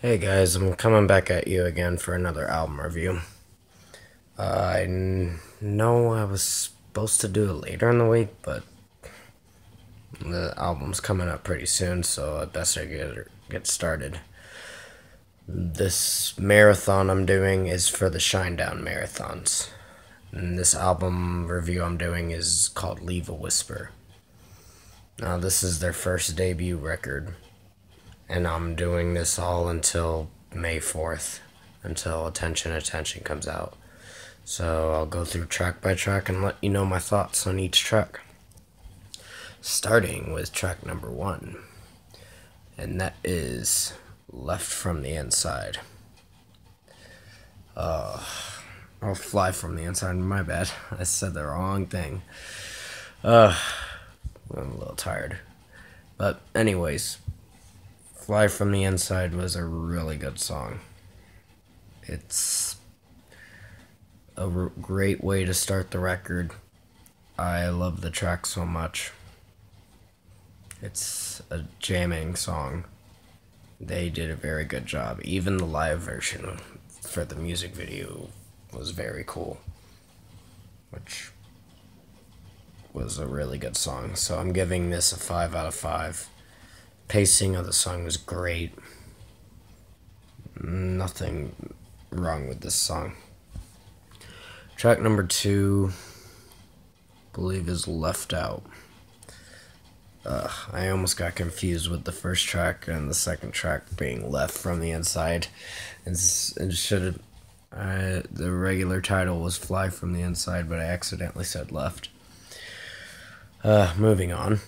Hey guys, I'm coming back at you again for another album review. Uh, I know I was supposed to do it later in the week, but the album's coming up pretty soon, so I best I get get started. This marathon I'm doing is for the Shinedown marathons. And this album review I'm doing is called Leave a Whisper. Now, this is their first debut record and I'm doing this all until May 4th, until Attention Attention comes out. So I'll go through track by track and let you know my thoughts on each track. Starting with track number one, and that is Left from the Inside. Uh, I'll fly from the inside, my bad. I said the wrong thing. Uh, I'm a little tired. But, anyways, Fly from the Inside was a really good song. It's a great way to start the record. I love the track so much. It's a jamming song. They did a very good job. Even the live version for the music video was very cool. Which was a really good song. So I'm giving this a 5 out of 5 pacing of the song was great. Nothing wrong with this song. Track number two, I believe, is Left Out. I almost got confused with the first track and the second track being Left from the Inside. And, and should have. Uh, the regular title was Fly from the Inside, but I accidentally said Left. Uh, moving on.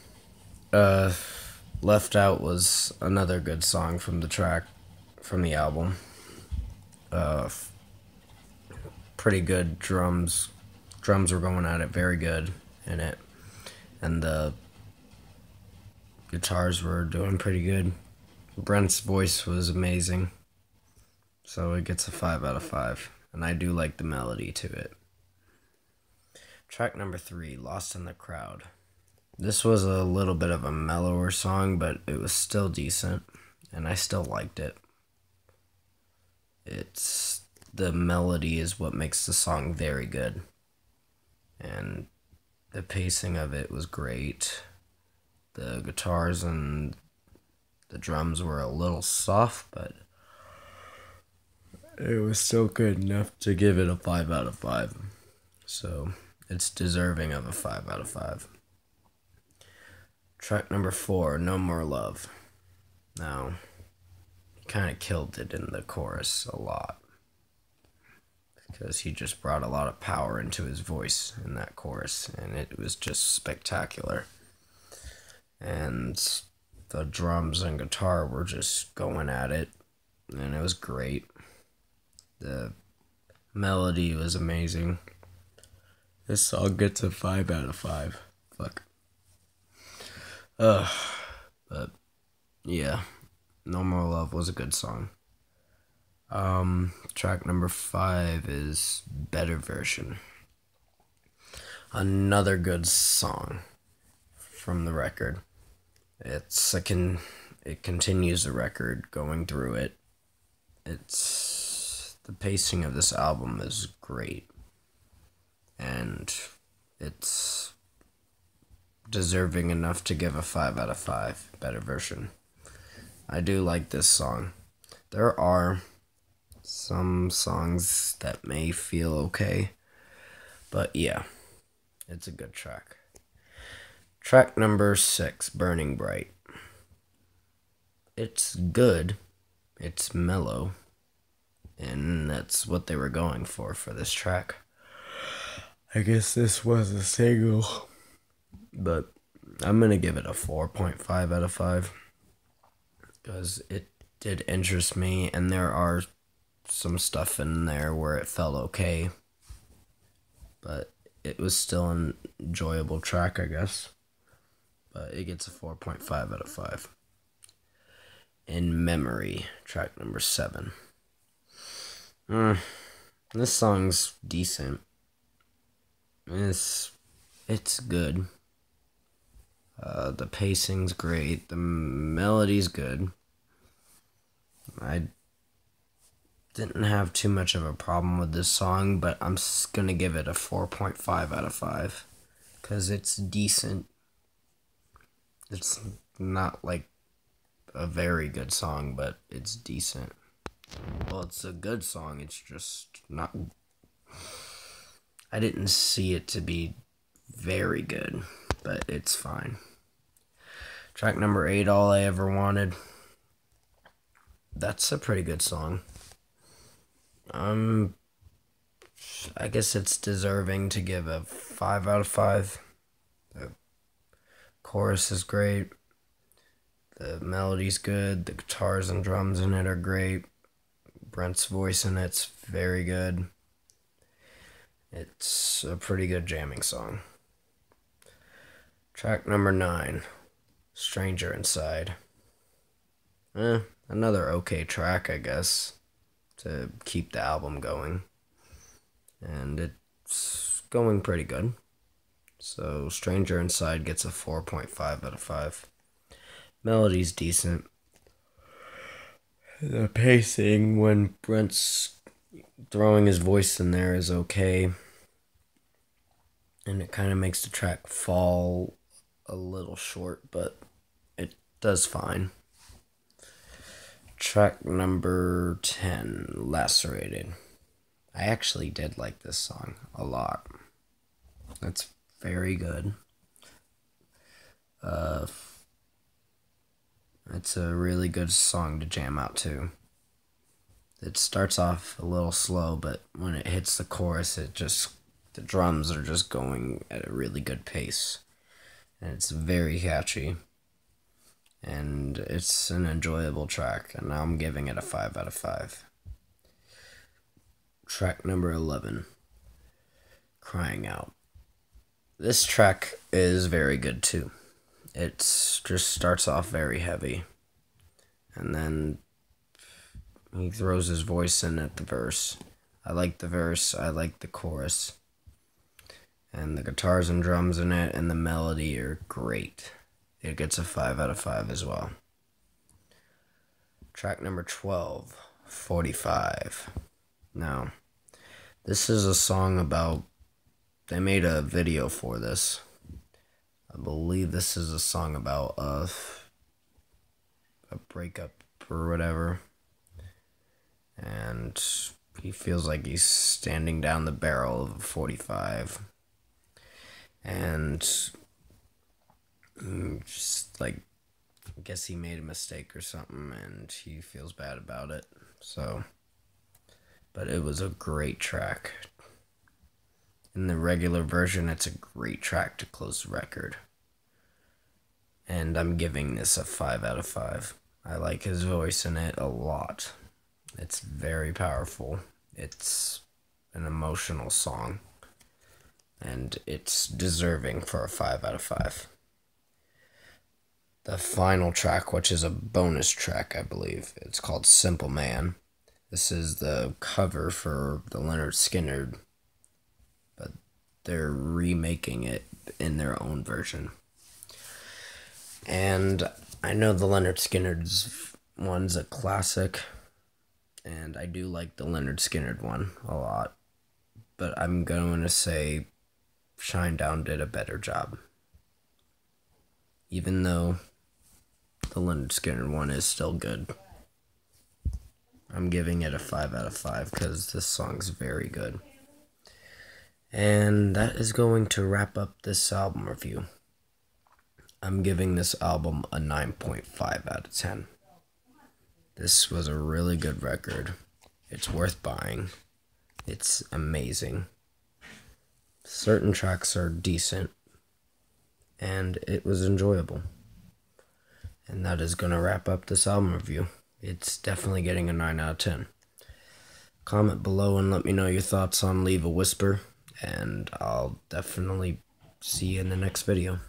Uh, Left Out was another good song from the track from the album. Uh, pretty good drums. Drums were going at it very good in it. And the guitars were doing pretty good. Brent's voice was amazing. So it gets a 5 out of 5. And I do like the melody to it. Track number 3 Lost in the Crowd. This was a little bit of a mellower song, but it was still decent, and I still liked it. It's the melody is what makes the song very good, and the pacing of it was great. The guitars and the drums were a little soft, but it was still good enough to give it a 5 out of 5. So it's deserving of a 5 out of 5. Track number four, No More Love. Now, he kind of killed it in the chorus a lot. Because he just brought a lot of power into his voice in that chorus, and it was just spectacular. And the drums and guitar were just going at it, and it was great. The melody was amazing. This song gets a 5 out of 5. Fuck. Ugh. But yeah, No More Love was a good song. Um, track number five is Better Version. Another good song from the record. It's a can it continues the record going through it. It's the pacing of this album is great. And it's deserving enough to give a 5 out of 5 better version. I do like this song. There are some songs that may feel okay, but yeah, it's a good track. Track number 6, Burning Bright. It's good, it's mellow, and that's what they were going for for this track. I guess this was a single but I'm gonna give it a 4.5 out of 5 because it did interest me, and there are some stuff in there where it felt okay, but it was still an enjoyable track, I guess. But it gets a 4.5 out of 5. In Memory, track number 7. Mm, this song's decent. It's it's good. Uh, the pacing's great. The melody's good. I didn't have too much of a problem with this song, but I'm gonna give it a 4.5 out of 5 because it's decent. It's not like a very good song, but it's decent. Well, it's a good song, it's just not. I didn't see it to be very good, but it's fine. Track number eight, All I Ever Wanted. That's a pretty good song. Um, I guess it's deserving to give a 5 out of 5. The chorus is great. The melody's good. The guitars and drums in it are great. Brent's voice in it's very good. It's a pretty good jamming song. Track number 9 Stranger Inside. Eh, another okay track, I guess to keep the album going. And it's going pretty good. So Stranger Inside gets a 4.5 out of 5. Melody's decent. The pacing when Brent's throwing his voice in there is okay. And it kind of makes the track fall a little short, but does fine. Track number 10, Lacerated. I actually did like this song a lot. It's very good. Uh, it's a really good song to jam out to. It starts off a little slow, but when it hits the chorus, it just the drums are just going at a really good pace, and it's very catchy and it's an enjoyable track, and I'm giving it a 5 out of 5. Track number 11 Crying Out. This track is very good too. It just starts off very heavy, and then he throws his voice in at the verse. I like the verse, I like the chorus, and the guitars and drums in it, and the melody are great. It gets a 5 out of 5 as well. Track number 12, 45. Now, this is a song about. They made a video for this. I believe this is a song about a, a breakup or whatever. And he feels like he's standing down the barrel of a 45. And Mm, just like I guess he made a mistake or something and he feels bad about it. So but it was a great track. In the regular version, it's a great track to close the record. And I'm giving this a 5 out of 5. I like his voice in it a lot. It's very powerful. It's an emotional song. And it's deserving for a 5 out of 5 the final track, which is a bonus track, I believe. It's called Simple Man. This is the cover for the Lynyrd Skynyrd, but they're remaking it in their own version. And I know the Lynyrd Skynyrd's one's a classic, and I do like the Lynyrd Skynyrd one a lot. But I'm going to say Shinedown did a better job. Even though the Lynyrd Skynyrd one is still good. I'm giving it a 5 out of 5 because this song's very good. And that is going to wrap up this album review. I'm giving this album a 9.5 out of 10. This was a really good record. It's worth buying. It's amazing. Certain tracks are decent, and it was enjoyable. And that is going to wrap up this album review. It's definitely getting a 9 out of 10. Comment below and let me know your thoughts on Leave a Whisper, and I'll definitely see you in the next video.